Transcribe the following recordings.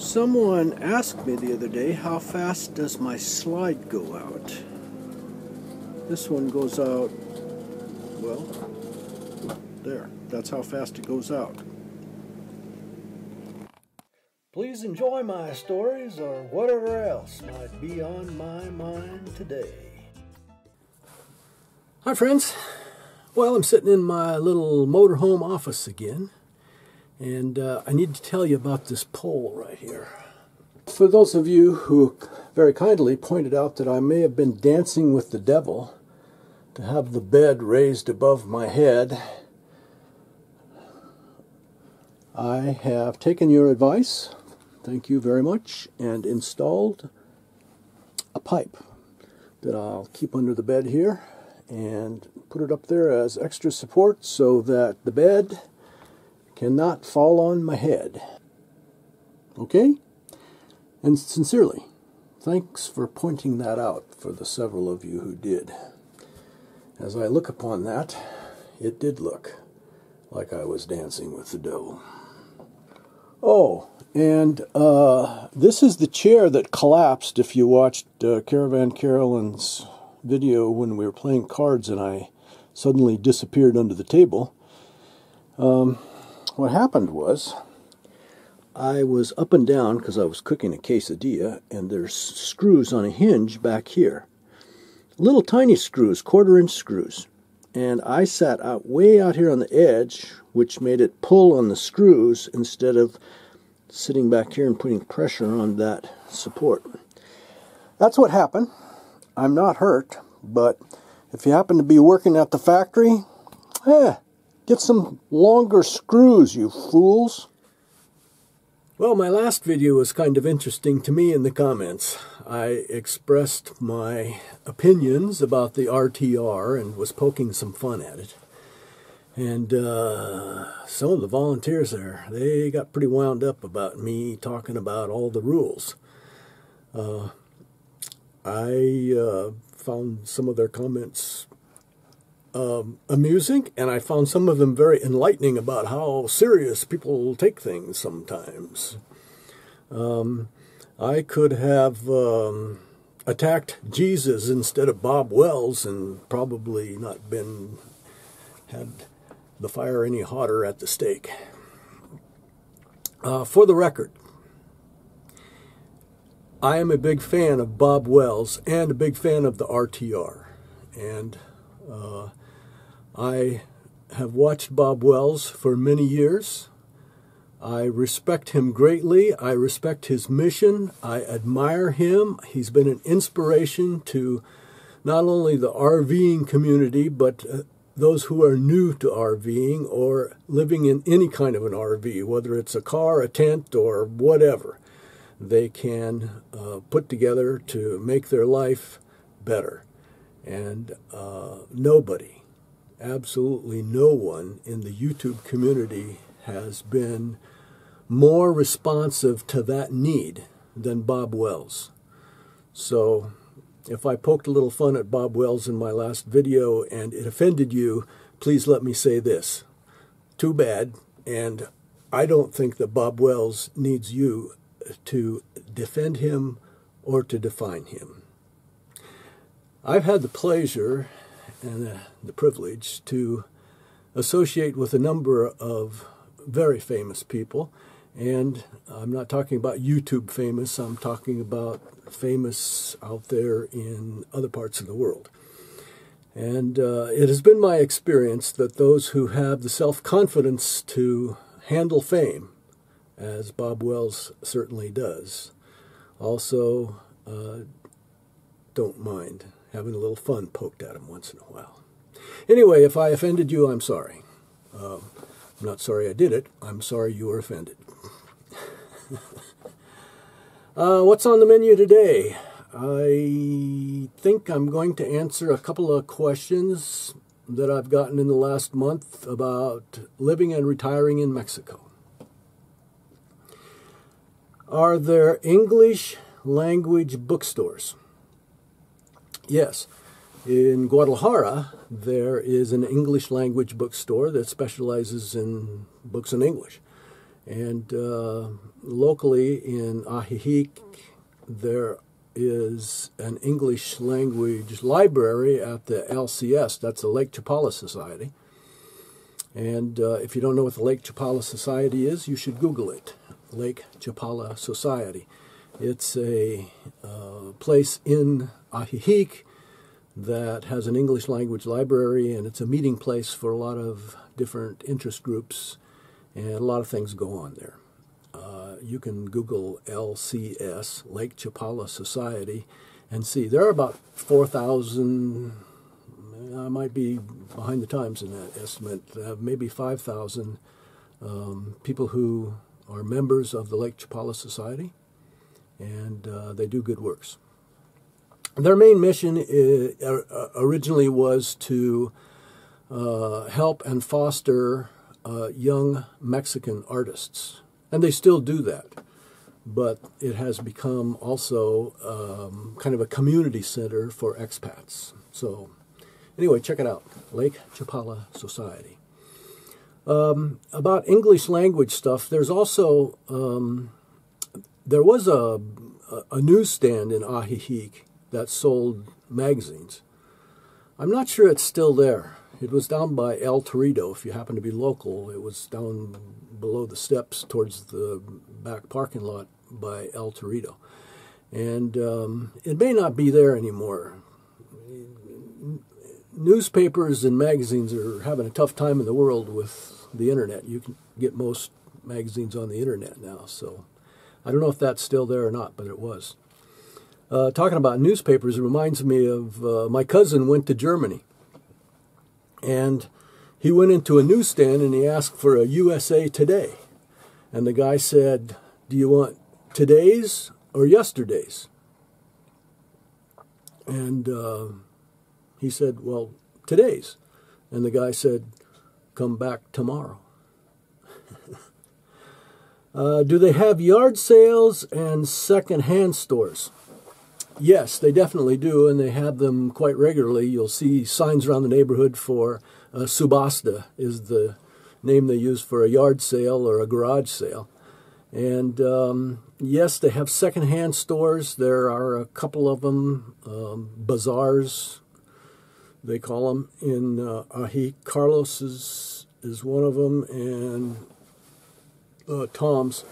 Someone asked me the other day, how fast does my slide go out? This one goes out, well, there. That's how fast it goes out. Please enjoy my stories or whatever else might be on my mind today. Hi, friends. Well, I'm sitting in my little motorhome office again, and uh, I need to tell you about this pole right here. For those of you who very kindly pointed out that I may have been dancing with the devil to have the bed raised above my head, I have taken your advice, thank you very much, and installed a pipe that I'll keep under the bed here and put it up there as extra support so that the bed cannot fall on my head. Okay? And sincerely, thanks for pointing that out for the several of you who did. As I look upon that, it did look like I was dancing with the devil. Oh, and uh, this is the chair that collapsed if you watched uh, Caravan Carolyn's video when we were playing cards and I suddenly disappeared under the table. Um, what happened was I was up and down because I was cooking a quesadilla, and there's screws on a hinge back here. Little tiny screws, quarter inch screws. And I sat out way out here on the edge, which made it pull on the screws instead of sitting back here and putting pressure on that support. That's what happened. I'm not hurt, but if you happen to be working at the factory, eh, get some longer screws, you fools. Well, my last video was kind of interesting to me in the comments. I expressed my opinions about the RTR and was poking some fun at it. And uh, some of the volunteers there, they got pretty wound up about me talking about all the rules. Uh, I uh, found some of their comments um, amusing, and I found some of them very enlightening about how serious people take things sometimes. Um, I could have um, attacked Jesus instead of Bob Wells and probably not been had the fire any hotter at the stake. Uh, for the record, I am a big fan of Bob Wells and a big fan of the RTR. And I have watched Bob Wells for many years. I respect him greatly. I respect his mission. I admire him. He's been an inspiration to not only the RVing community, but uh, those who are new to RVing or living in any kind of an RV, whether it's a car, a tent, or whatever they can uh, put together to make their life better. And uh, nobody, absolutely no one in the YouTube community has been more responsive to that need than Bob Wells. So if I poked a little fun at Bob Wells in my last video and it offended you, please let me say this. Too bad, and I don't think that Bob Wells needs you to defend him or to define him. I've had the pleasure and the, privilege to associate with a number of very famous people, and I'm not talking about YouTube famous, I'm talking about famous out there in other parts of the world. And uh, it has been my experience that those who have the self confidence to handle fame as Bob Wells certainly does. Also, uh, don't mind having a little fun poked at him once in a while. Anyway, if I offended you, I'm sorry. Uh, I'm not sorry I did it. I'm sorry you were offended. uh, what's on the menu today? I think I'm going to answer a couple of questions that I've gotten in the last month about living and retiring in Mexico. Are there English language bookstores? Yes. In Guadalajara, there is an English language bookstore that specializes in books in English. And uh, locally in Ajijic, there is an English language library at the LCS, that's the Lake Chapala Society. And uh, if you don't know what the Lake Chapala Society is, you should Google it Lake Chapala Society. It's a uh, place in Ajijic that has an English language library, and it's a meeting place for a lot of different interest groups, and a lot of things go on there. Uh, you can Google LCS, Lake Chapala Society, and see. There are about 4,000, I might be behind the times in that estimate, uh, maybe 5,000 um, people who are members of the Lake Chapala Society, and uh, they do good works. Their main mission is, uh, originally was to uh, help and foster uh, young Mexican artists and they still do that. But it has become also um, kind of a community center for expats. So, anyway, check it out Lake Chapala Society. Um, about English language stuff, there's also um, there was a, a newsstand in Ajijic that sold magazines. I'm not sure it's still there. It was down by El Torito. If you happen to be local, it was down below the steps towards the back parking lot by El Torito. And um, it may not be there anymore. Newspapers and magazines are having a tough time in the world with the internet. You can get most magazines on the internet now, so I don't know if that's still there or not, but it was. Uh, talking about newspapers it reminds me of uh, my cousin went to Germany, and he went into a newsstand and he asked for a USA Today. And the guy said, Do you want today's or yesterday's? And uh, he said, Well, today's. And the guy said, Come back tomorrow. Uh, do they have yard sales and second-hand stores? Yes, they definitely do, and they have them quite regularly. You'll see signs around the neighborhood for uh, subasta is the name they use for a yard sale or a garage sale. And um, yes, they have secondhand stores. There are a couple of them, um, bazaars, they call them, in uh, Ahi. Carlos is, is one of them, and uh, Tom's.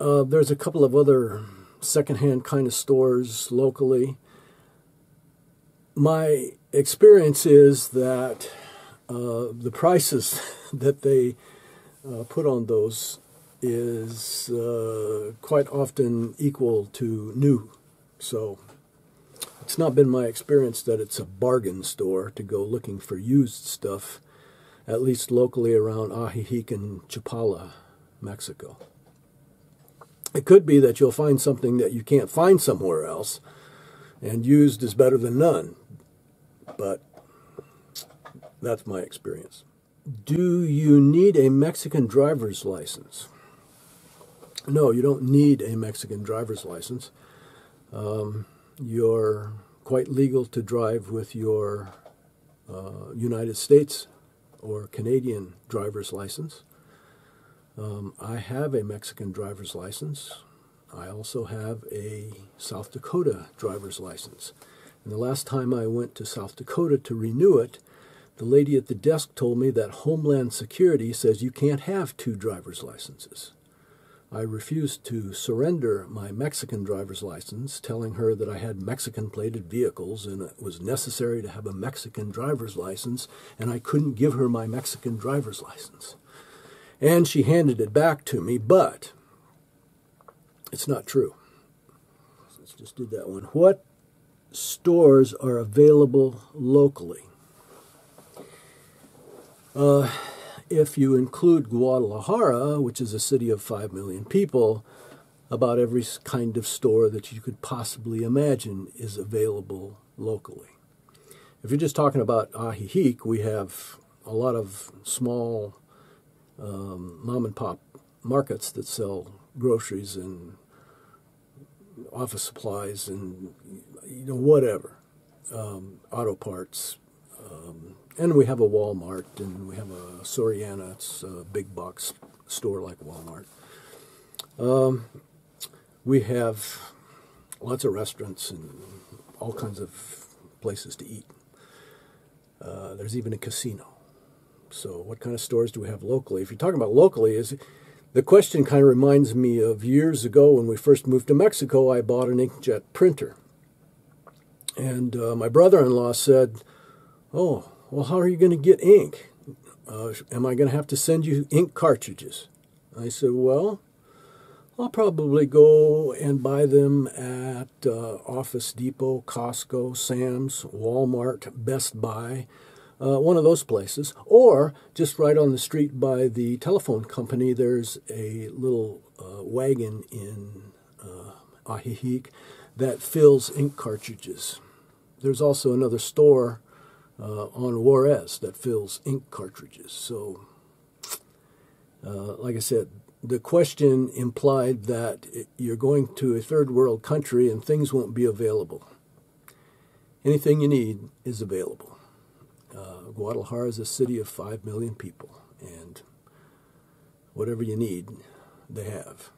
Uh, there's a couple of other secondhand kind of stores locally. My experience is that uh, the prices that they uh, put on those is uh, quite often equal to new. So it's not been my experience that it's a bargain store to go looking for used stuff, at least locally around Ajijic and Chapala, Mexico. It could be that you'll find something that you can't find somewhere else, and used is better than none but that's my experience. Do you need a Mexican driver's license? No, you don't need a Mexican driver's license. Um, you're quite legal to drive with your uh, United States or Canadian driver's license. Um, I have a Mexican driver's license. I also have a South Dakota driver's license. And the last time I went to South Dakota to renew it, the lady at the desk told me that Homeland Security says you can't have two driver's licenses. I refused to surrender my Mexican driver's license, telling her that I had Mexican plated vehicles and it was necessary to have a Mexican driver's license, and I couldn't give her my Mexican driver's license. And she handed it back to me, but it's not true. Let's just do that one. What stores are available locally. Uh, if you include Guadalajara, which is a city of 5 million people, about every kind of store that you could possibly imagine is available locally. If you're just talking about Ajijic, we have a lot of small um, mom and pop markets that sell groceries and office supplies and you know whatever, um, auto parts, um, and we have a Walmart and we have a Soriana. It's a big box store like Walmart. Um, we have lots of restaurants and all kinds of places to eat. Uh, there's even a casino. So, what kind of stores do we have locally? If you're talking about locally, is the question kind of reminds me of years ago when we first moved to Mexico. I bought an inkjet printer, and uh, my brother-in-law said, "Oh, well, how are you going to get ink? Uh, am I going to have to send you ink cartridges?" I said, "Well." I'll probably go and buy them at uh, Office Depot, Costco, Sam's, Walmart, Best Buy, uh, one of those places. Or just right on the street by the telephone company, there's a little uh, wagon in uh, that fills ink cartridges. There's also another store uh, on Juarez that fills ink cartridges. So, uh, like I said, the question implied that you're going to a third world country and things won't be available. Anything you need is available. Uh, Guadalajara is a city of 5 million people, and whatever you need, they have.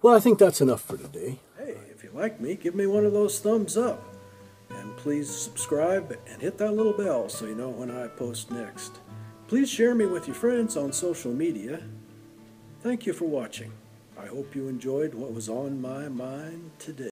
Well, I think that's enough for today. Hey, if you like me, give me one of those thumbs up. And please subscribe and hit that little bell so you know when I post next. Please share me with your friends on social media. Thank you for watching. I hope you enjoyed what was on my mind today.